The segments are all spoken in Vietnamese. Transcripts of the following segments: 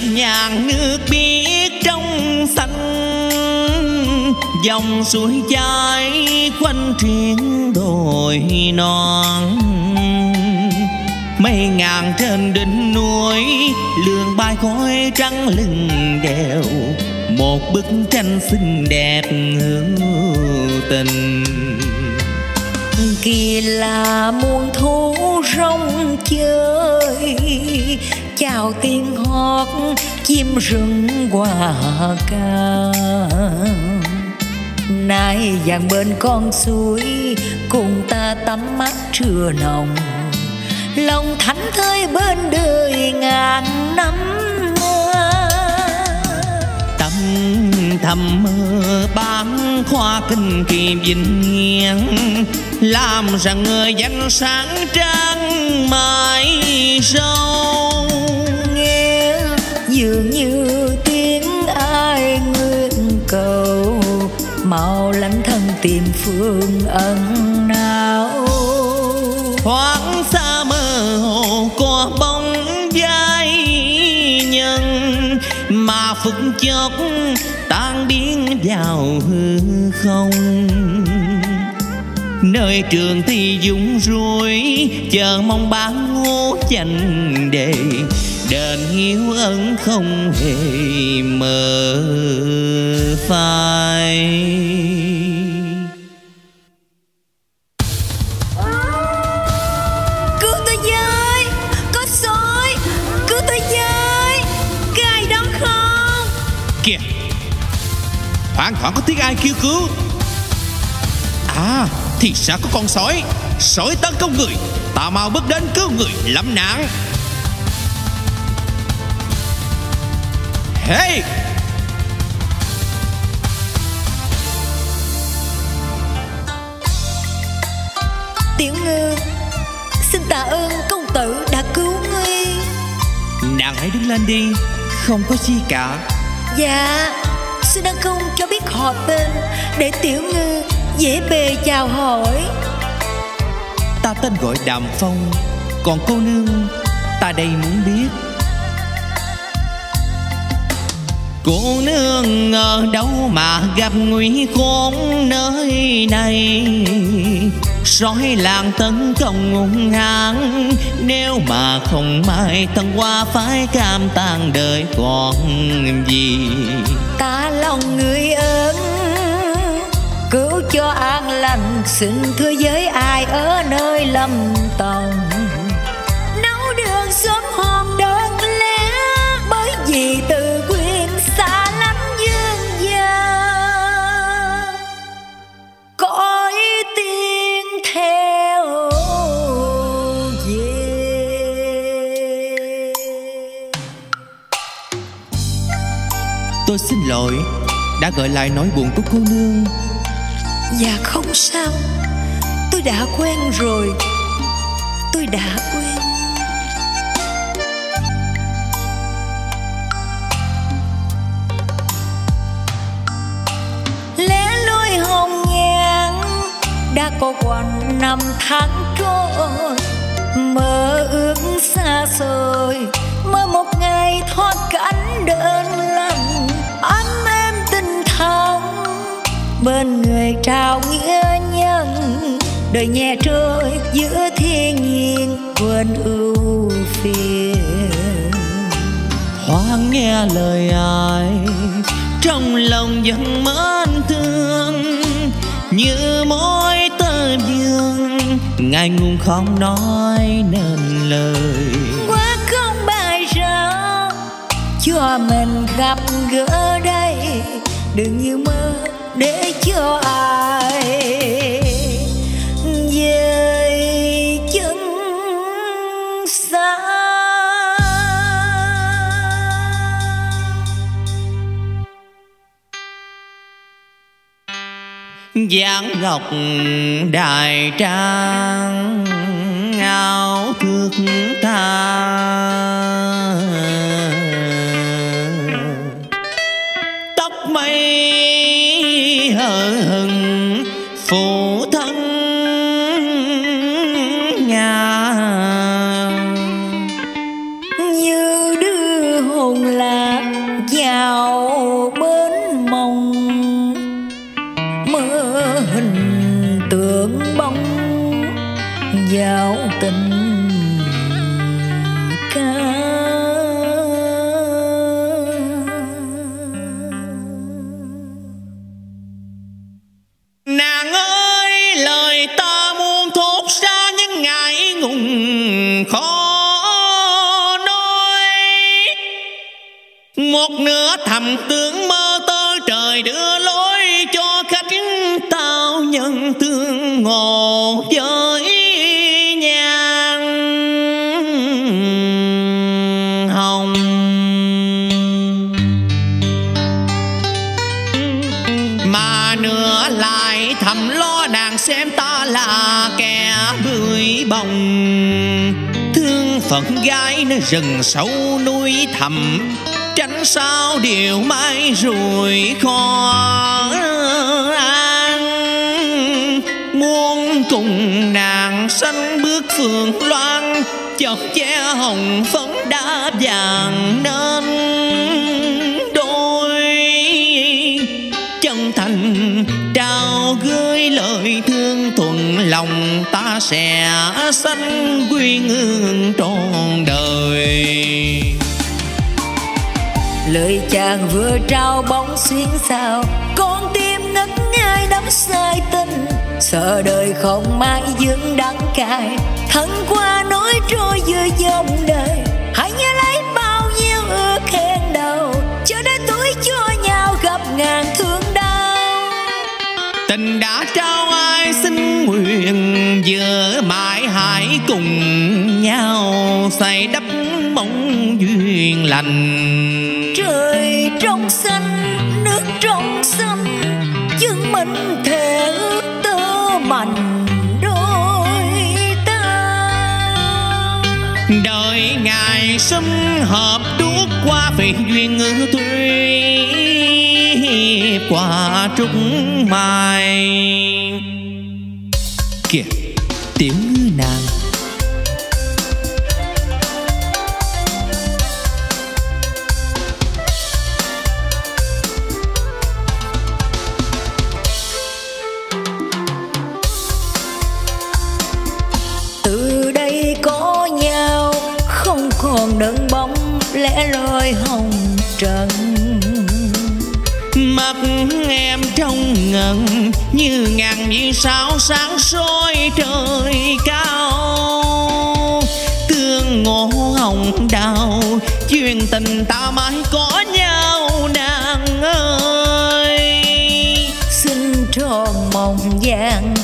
nhàn nhàng nước biếc trong xanh, dòng suối chảy quanh thuyền đồi non. Mây ngàn trên đỉnh núi, lường bay khói trắng lưng đèo một bức tranh xinh đẹp hữu tình. Kỳ là muôn thú rong chơi chào tiếng hót, chim rừng hòa ca. Nay dàn bên con suối, cùng ta tắm mắt trưa nồng. Lòng thánh thơi bên đời ngàn năm tâm thầm mơ bám khoa kinh kỳ vinh nghiêng làm rằng người danh sáng trăng mãi sâu dường như tiếng ai nguyện cầu, mau lánh thân tìm phương ân nào. Thoáng xa mơ hồ có bóng dai nhân, mà phút chốc tan biến vào hư không. Nơi trường thi dũng ruồi chờ mong bán ngô chành đề đền hiếu ân không hề mờ phai. Kìa thoảng thoảng có tiếng ai kêu cứu. À thì ra có con sói? Sói tấn công người ta mau bước đến cứu người lâm nạn hey! Tiểu ngư xin tạ ơn công tử đã cứu nguy nàng hãy đứng lên đi không có chi cả. Dạ xin ân công cho biết họ tên để tiểu ngư dễ bề chào hỏi. Ta tên gọi đàm phong còn cô nương ta đây muốn biết cô nương ở đâu mà gặp nguy khốn nơi này. Sói làng tấn công hung hãn nếu mà không may thân qua phải cam tàn đời còn gì. Ta lòng người ơn, cứu cho an lành, xin thưa với ai ở nơi lâm tòng. Nấu đường sớm hôm đơn lẽ bởi vì từ tôi xin lỗi, đã gợi lại nỗi buồn của cô nương. Dạ không sao. Tôi đã quen rồi. Tôi đã quen. Lẽ lối hồng nhan Đã có quanh năm tháng trôi. Mơ ước xa xôi, Mơ một ngày thoát cảnh đơn bên người trao nghĩa nhân đời nhẹ trôi giữa thiên nhiên quên ưu phiền. Thoáng nghe lời ai trong lòng vẫn mến thương. Như mối tơ vương ngài ngùng không nói nên lời. Quá không bài ra cho mình gặp gỡ đây. Đừng như mơ để cho ai về chân xa giáng ngọc đài trang áo thước ta. Tình ca. Nàng ơi, lời ta muốn thốt ra những ngày ngùng khó nói. Một nửa thầm tướng là kẻ bưởi bồng. Thương phận gái nơi rừng sâu núi thẳm, tránh sao điều mai rồi khó an. Muốn cùng nàng sanh bước phường loan, chợt che hồng phấn đã vàng nên. Sẽ sanh quy ngương trọn đời. Lời chàng vừa trao bóng xuyên sao con tim ngất ngây đắm say tình. Sợ đời không mãi dưỡng đắng cay thân qua nói trôi giữa dòng đời. Giờ mãi hãy cùng nhau xây đắp mong duyên lành. Trời trong xanh nước trong xanh chứng minh thể ước tơ mạnh đôi ta. Đời ngày sum hợp đuốc qua vì duyên ngư thuê quả trúc mai. Kìa tiếng ngư nàng. Từ đây có nhau, không còn đơn bóng, lẽ loi hồng trần mắt em trong ngần như ngàn vì sao sáng soi trời cao. Tương ngộ hồng đào chuyện tình ta mãi có nhau nàng ơi. Xin tròn mộng vàng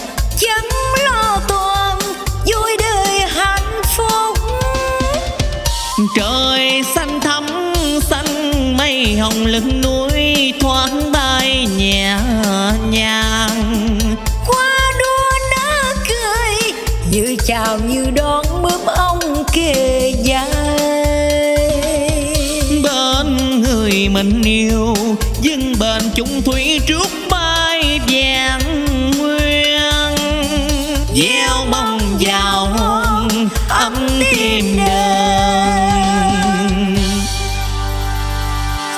chẳng lo toan vui đời hạnh phúc. Trời xanh thắm xanh mây hồng lưng núi người mình yêu. Dưng bền chung thủy trước mai vàng nguyên. Gieo mong vào hôn ấm tim đời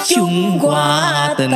chung qua tình